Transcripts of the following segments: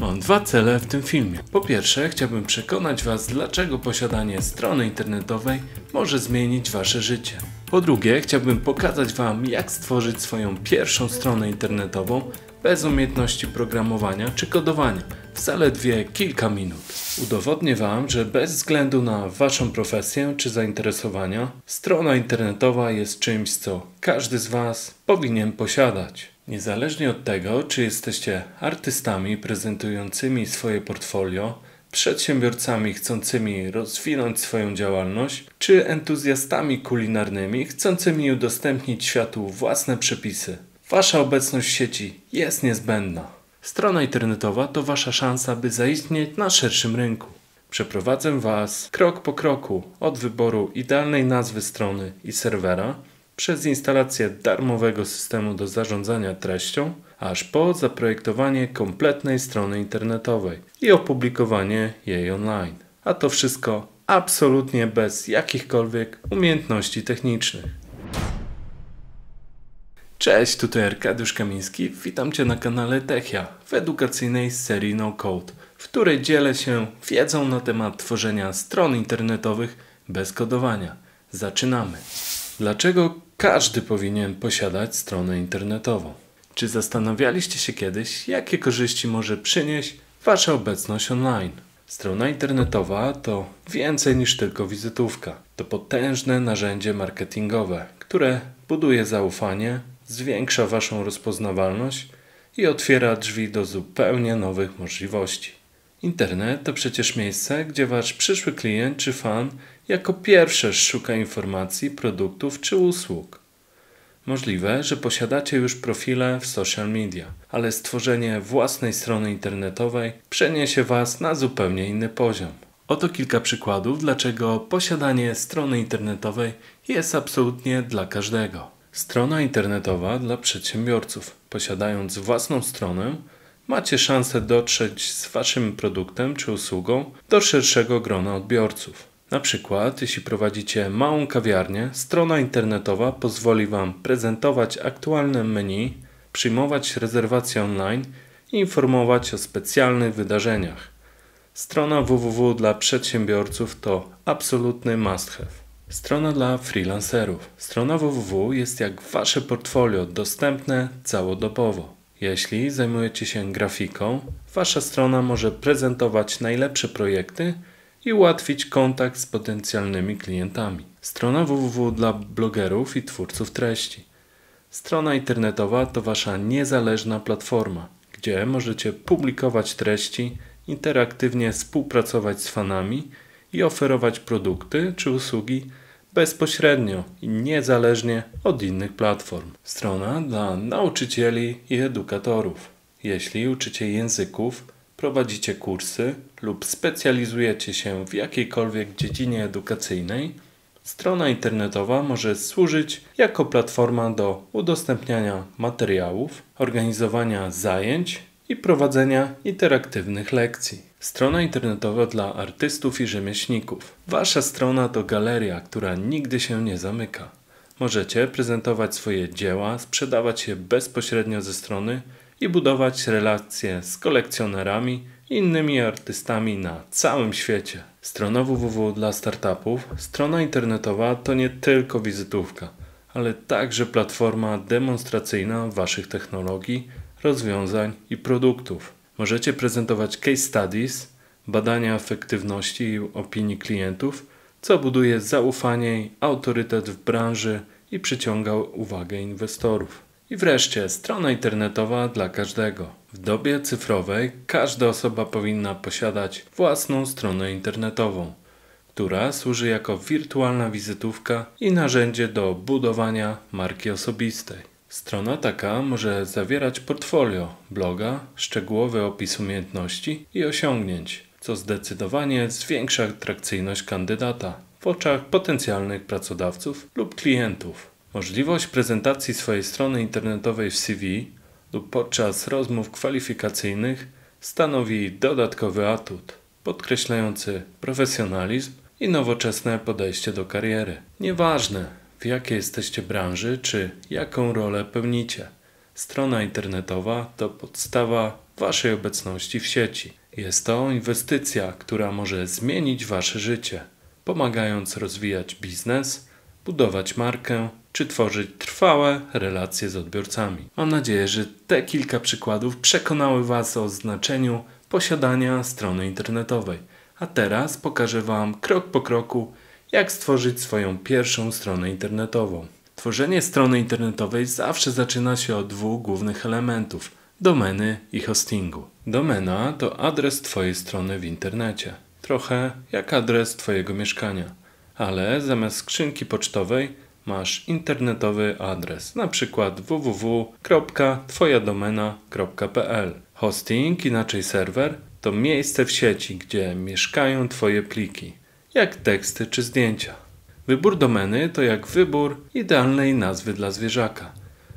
Mam dwa cele w tym filmie. Po pierwsze, chciałbym przekonać Was, dlaczego posiadanie strony internetowej może zmienić Wasze życie. Po drugie, chciałbym pokazać Wam, jak stworzyć swoją pierwszą stronę internetową bez umiejętności programowania czy kodowania w zaledwie kilka minut. Udowodnię Wam, że bez względu na Waszą profesję czy zainteresowania, strona internetowa jest czymś, co każdy z Was powinien posiadać. Niezależnie od tego, czy jesteście artystami prezentującymi swoje portfolio, przedsiębiorcami chcącymi rozwinąć swoją działalność, czy entuzjastami kulinarnymi chcącymi udostępnić światu własne przepisy. Wasza obecność w sieci jest niezbędna. Strona internetowa to Wasza szansa, by zaistnieć na szerszym rynku. Przeprowadzę Was krok po kroku od wyboru idealnej nazwy strony i serwera, przez instalację darmowego systemu do zarządzania treścią, aż po zaprojektowanie kompletnej strony internetowej i opublikowanie jej online. A to wszystko absolutnie bez jakichkolwiek umiejętności technicznych. Cześć, tutaj Arkadiusz Kamiński. Witam Cię na kanale Techia w edukacyjnej serii No Code, w której dzielę się wiedzą na temat tworzenia stron internetowych bez kodowania. Zaczynamy. Dlaczego każdy powinien posiadać stronę internetową? Czy zastanawialiście się kiedyś, jakie korzyści może przynieść Wasza obecność online? Strona internetowa to więcej niż tylko wizytówka. To potężne narzędzie marketingowe, które buduje zaufanie, zwiększa Waszą rozpoznawalność i otwiera drzwi do zupełnie nowych możliwości. Internet to przecież miejsce, gdzie Wasz przyszły klient czy fan jako pierwsze szuka informacji, produktów czy usług. Możliwe, że posiadacie już profile w social media, ale stworzenie własnej strony internetowej przeniesie Was na zupełnie inny poziom. Oto kilka przykładów, dlaczego posiadanie strony internetowej jest absolutnie dla każdego. Strona internetowa dla przedsiębiorców. Posiadając własną stronę, macie szansę dotrzeć z Waszym produktem czy usługą do szerszego grona odbiorców. Na przykład, jeśli prowadzicie małą kawiarnię, strona internetowa pozwoli Wam prezentować aktualne menu, przyjmować rezerwacje online i informować o specjalnych wydarzeniach. Strona www dla przedsiębiorców to absolutny must have. Strona dla freelancerów. Strona www jest jak Wasze portfolio dostępne całodobowo. Jeśli zajmujecie się grafiką, Wasza strona może prezentować najlepsze projekty i ułatwić kontakt z potencjalnymi klientami. Strona www dla blogerów i twórców treści. Strona internetowa to Wasza niezależna platforma, gdzie możecie publikować treści, interaktywnie współpracować z fanami i oferować produkty czy usługi bezpośrednio i niezależnie od innych platform. Strona dla nauczycieli i edukatorów. Jeśli uczycie języków, prowadzicie kursy lub specjalizujecie się w jakiejkolwiek dziedzinie edukacyjnej, strona internetowa może służyć jako platforma do udostępniania materiałów, organizowania zajęć i prowadzenia interaktywnych lekcji. Strona internetowa dla artystów i rzemieślników. Wasza strona to galeria, która nigdy się nie zamyka. Możecie prezentować swoje dzieła, sprzedawać je bezpośrednio ze strony i budować relacje z kolekcjonerami i innymi artystami na całym świecie. Strona www dla startupów. Strona internetowa to nie tylko wizytówka, ale także platforma demonstracyjna Waszych technologii, rozwiązań i produktów. Możecie prezentować case studies, badania efektywności i opinii klientów, co buduje zaufanie i autorytet w branży i przyciąga uwagę inwestorów. I wreszcie strona internetowa dla każdego. W dobie cyfrowej każda osoba powinna posiadać własną stronę internetową, która służy jako wirtualna wizytówka i narzędzie do budowania marki osobistej. Strona taka może zawierać portfolio, bloga, szczegółowy opis umiejętności i osiągnięć, co zdecydowanie zwiększa atrakcyjność kandydata w oczach potencjalnych pracodawców lub klientów. Możliwość prezentacji swojej strony internetowej w CV lub podczas rozmów kwalifikacyjnych stanowi dodatkowy atut, podkreślający profesjonalizm i nowoczesne podejście do kariery. Nieważne, w jakiej jesteście branży czy jaką rolę pełnicie. Strona internetowa to podstawa Waszej obecności w sieci. Jest to inwestycja, która może zmienić Wasze życie, pomagając rozwijać biznes, budować markę czy tworzyć trwałe relacje z odbiorcami. Mam nadzieję, że te kilka przykładów przekonały Was o znaczeniu posiadania strony internetowej. A teraz pokażę Wam krok po kroku, jak stworzyć swoją pierwszą stronę internetową. Tworzenie strony internetowej zawsze zaczyna się od dwóch głównych elementów: domeny i hostingu. Domena to adres Twojej strony w internecie, trochę jak adres Twojego mieszkania, ale zamiast skrzynki pocztowej masz internetowy adres, przykład www.twojadomena.pl. Hosting, inaczej serwer, to miejsce w sieci, gdzie mieszkają Twoje pliki, jak teksty czy zdjęcia. Wybór domeny to jak wybór idealnej nazwy dla zwierzaka.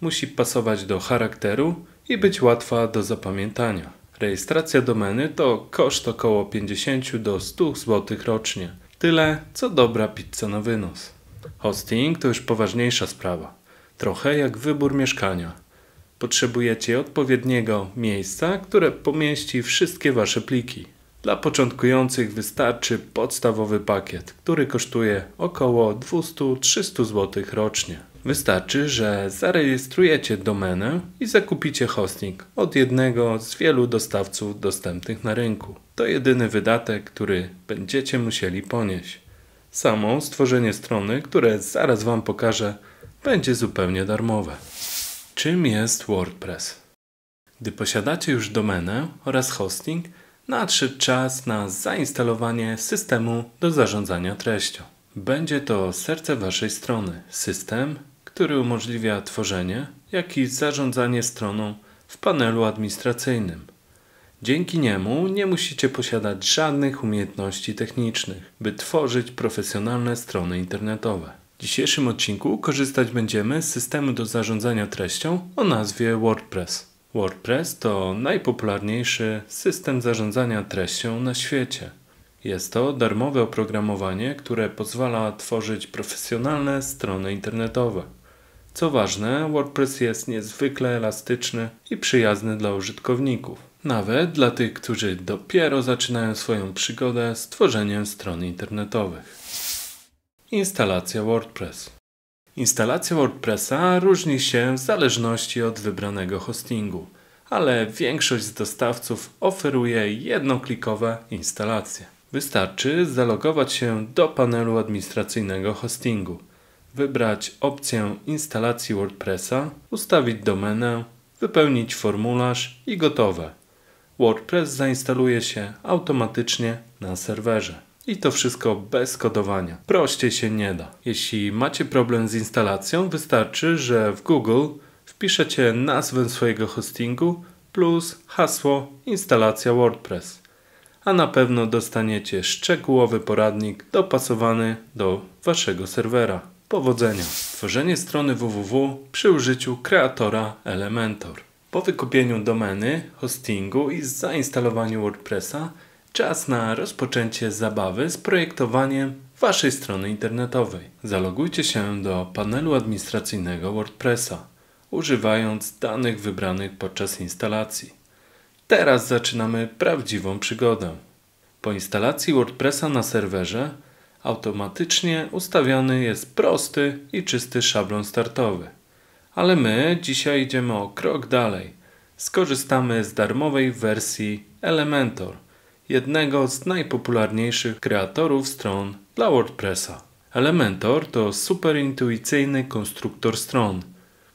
Musi pasować do charakteru i być łatwa do zapamiętania. Rejestracja domeny to koszt około 50 do 100 zł rocznie. Tyle co dobra pizza na wynos. Hosting to już poważniejsza sprawa. Trochę jak wybór mieszkania. Potrzebujecie odpowiedniego miejsca, które pomieści wszystkie Wasze pliki. Dla początkujących wystarczy podstawowy pakiet, który kosztuje około 200-300 zł rocznie. Wystarczy, że zarejestrujecie domenę i zakupicie hosting od jednego z wielu dostawców dostępnych na rynku. To jedyny wydatek, który będziecie musieli ponieść. Samo stworzenie strony, które zaraz Wam pokażę, będzie zupełnie darmowe. Czym jest WordPress? Gdy posiadacie już domenę oraz hosting, nadszedł czas na zainstalowanie systemu do zarządzania treścią. Będzie to serce Waszej strony, system, który umożliwia tworzenie, jak i zarządzanie stroną w panelu administracyjnym. Dzięki niemu nie musicie posiadać żadnych umiejętności technicznych, by tworzyć profesjonalne strony internetowe. W dzisiejszym odcinku korzystać będziemy z systemu do zarządzania treścią o nazwie WordPress. WordPress to najpopularniejszy system zarządzania treścią na świecie. Jest to darmowe oprogramowanie, które pozwala tworzyć profesjonalne strony internetowe. Co ważne, WordPress jest niezwykle elastyczny i przyjazny dla użytkowników, nawet dla tych, którzy dopiero zaczynają swoją przygodę z tworzeniem stron internetowych. Instalacja WordPress. Instalacja WordPressa różni się w zależności od wybranego hostingu, ale większość z dostawców oferuje jednoklikowe instalacje. Wystarczy zalogować się do panelu administracyjnego hostingu, wybrać opcję instalacji WordPressa, ustawić domenę, wypełnić formularz i gotowe. WordPress zainstaluje się automatycznie na serwerze. I to wszystko bez kodowania. Prościej się nie da. Jeśli macie problem z instalacją, wystarczy, że w Google wpiszecie nazwę swojego hostingu plus hasło instalacja WordPress. A na pewno dostaniecie szczegółowy poradnik dopasowany do waszego serwera. Powodzenia! Tworzenie strony www przy użyciu kreatora Elementor. Po wykupieniu domeny, hostingu i zainstalowaniu WordPressa Czas na rozpoczęcie zabawy z projektowaniem Waszej strony internetowej. Zalogujcie się do panelu administracyjnego WordPressa, używając danych wybranych podczas instalacji. Teraz zaczynamy prawdziwą przygodę. Po instalacji WordPressa na serwerze automatycznie ustawiony jest prosty i czysty szablon startowy. Ale my dzisiaj idziemy o krok dalej. Skorzystamy z darmowej wersji Elementor jednego z najpopularniejszych kreatorów stron dla WordPressa. Elementor to superintuicyjny konstruktor stron,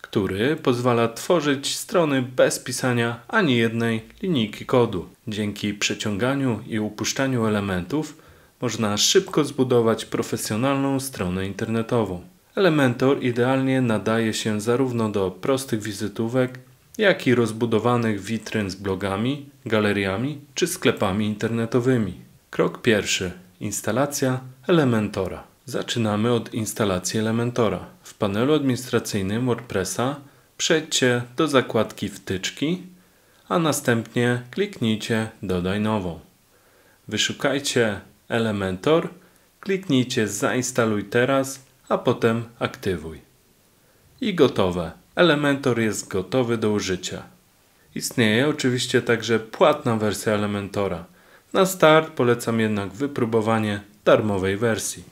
który pozwala tworzyć strony bez pisania ani jednej linijki kodu. Dzięki przeciąganiu i upuszczaniu elementów można szybko zbudować profesjonalną stronę internetową. Elementor idealnie nadaje się zarówno do prostych wizytówek, jak i rozbudowanych witryn z blogami, galeriami czy sklepami internetowymi. Krok pierwszy. Instalacja Elementora. Zaczynamy od instalacji Elementora. W panelu administracyjnym WordPressa przejdźcie do zakładki Wtyczki, a następnie kliknijcie Dodaj nową. Wyszukajcie Elementor, kliknijcie Zainstaluj teraz, a potem Aktywuj. I gotowe. Elementor jest gotowy do użycia. Istnieje oczywiście także płatna wersja Elementora. Na start polecam jednak wypróbowanie darmowej wersji.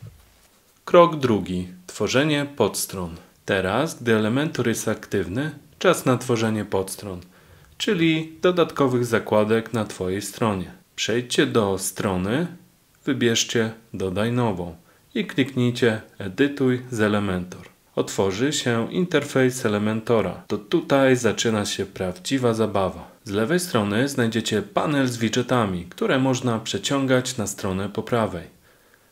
Krok drugi. Tworzenie podstron. Teraz, gdy Elementor jest aktywny, czas na tworzenie podstron, czyli dodatkowych zakładek na Twojej stronie. Przejdźcie do strony, wybierzcie Dodaj nową i kliknijcie Edytuj z Elementor. Otworzy się interfejs Elementora. To tutaj zaczyna się prawdziwa zabawa. Z lewej strony znajdziecie panel z widgetami, które można przeciągać na stronę po prawej.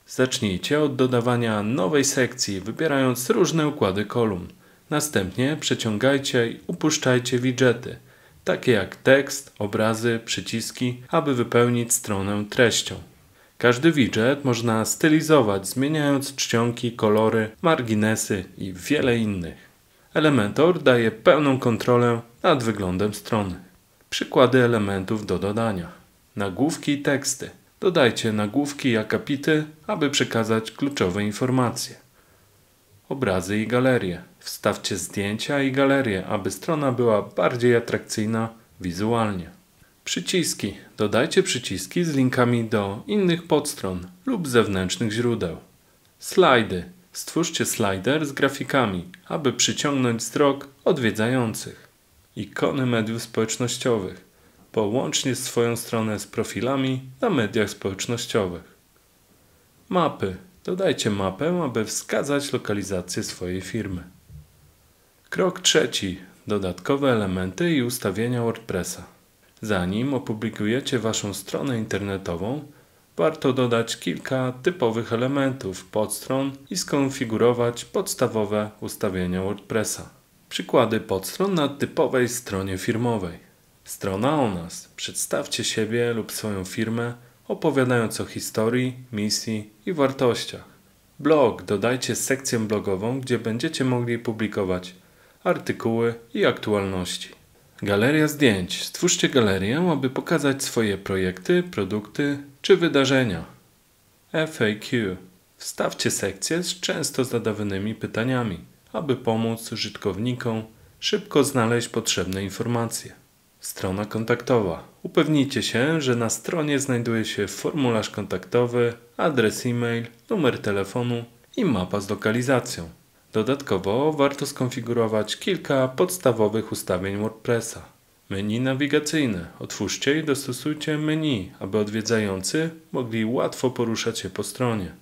Zacznijcie od dodawania nowej sekcji, wybierając różne układy kolumn. Następnie przeciągajcie i upuszczajcie widgety, takie jak tekst, obrazy, przyciski, aby wypełnić stronę treścią. Każdy widget można stylizować, zmieniając czcionki, kolory, marginesy i wiele innych. Elementor daje pełną kontrolę nad wyglądem strony. Przykłady elementów do dodania. Nagłówki i teksty. Dodajcie nagłówki i akapity, aby przekazać kluczowe informacje. Obrazy i galerie. Wstawcie zdjęcia i galerie, aby strona była bardziej atrakcyjna wizualnie. Przyciski. Dodajcie przyciski z linkami do innych podstron lub zewnętrznych źródeł. Slajdy. Stwórzcie slider z grafikami, aby przyciągnąć wzrok odwiedzających. Ikony mediów społecznościowych. Połączcie swoją stronę z profilami na mediach społecznościowych. Mapy. Dodajcie mapę, aby wskazać lokalizację swojej firmy. Krok trzeci. Dodatkowe elementy i ustawienia WordPressa. Zanim opublikujecie Waszą stronę internetową, warto dodać kilka typowych elementów podstron i skonfigurować podstawowe ustawienia WordPressa. Przykłady podstron na typowej stronie firmowej. Strona o nas. Przedstawcie siebie lub swoją firmę, opowiadając o historii, misji i wartościach. Blog. Dodajcie sekcję blogową, gdzie będziecie mogli publikować artykuły i aktualności. Galeria zdjęć. Stwórzcie galerię, aby pokazać swoje projekty, produkty czy wydarzenia. FAQ. Wstawcie sekcję z często zadawanymi pytaniami, aby pomóc użytkownikom szybko znaleźć potrzebne informacje. Strona kontaktowa. Upewnijcie się, że na stronie znajduje się formularz kontaktowy, adres e-mail, numer telefonu i mapa z lokalizacją. Dodatkowo warto skonfigurować kilka podstawowych ustawień WordPressa. Menu nawigacyjne. Otwórzcie i dostosujcie menu, aby odwiedzający mogli łatwo poruszać się po stronie.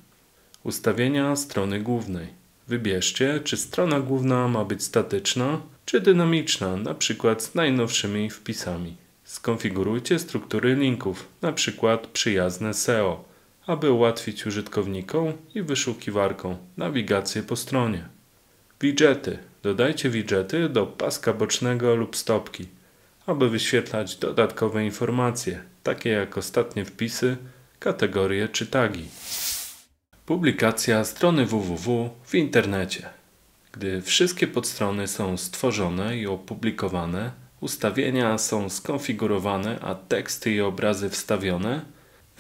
Ustawienia strony głównej. Wybierzcie, czy strona główna ma być statyczna, czy dynamiczna, np. z najnowszymi wpisami. Skonfigurujcie struktury linków, np. przyjazne SEO, aby ułatwić użytkownikom i wyszukiwarkom nawigację po stronie. Widgety. Dodajcie widgety do paska bocznego lub stopki, aby wyświetlać dodatkowe informacje, takie jak ostatnie wpisy, kategorie czy tagi. Publikacja strony www w internecie. Gdy wszystkie podstrony są stworzone i opublikowane, ustawienia są skonfigurowane, a teksty i obrazy wstawione,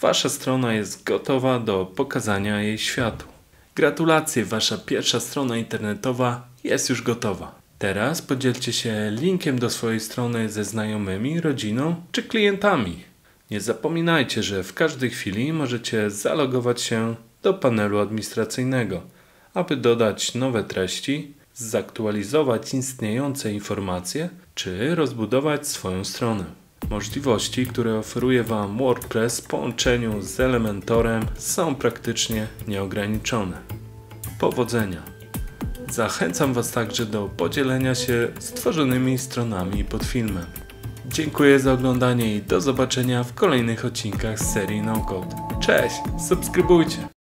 Wasza strona jest gotowa do pokazania jej światu. Gratulacje, Wasza pierwsza strona internetowa jest już gotowa. Teraz podzielcie się linkiem do swojej strony ze znajomymi, rodziną czy klientami. Nie zapominajcie, że w każdej chwili możecie zalogować się do panelu administracyjnego, aby dodać nowe treści, zaktualizować istniejące informacje czy rozbudować swoją stronę. Możliwości, które oferuje Wam WordPress w połączeniu z Elementorem są praktycznie nieograniczone. Powodzenia! Zachęcam Was także do podzielenia się stworzonymi stronami pod filmem. Dziękuję za oglądanie i do zobaczenia w kolejnych odcinkach z serii No Code. Cześć, subskrybujcie!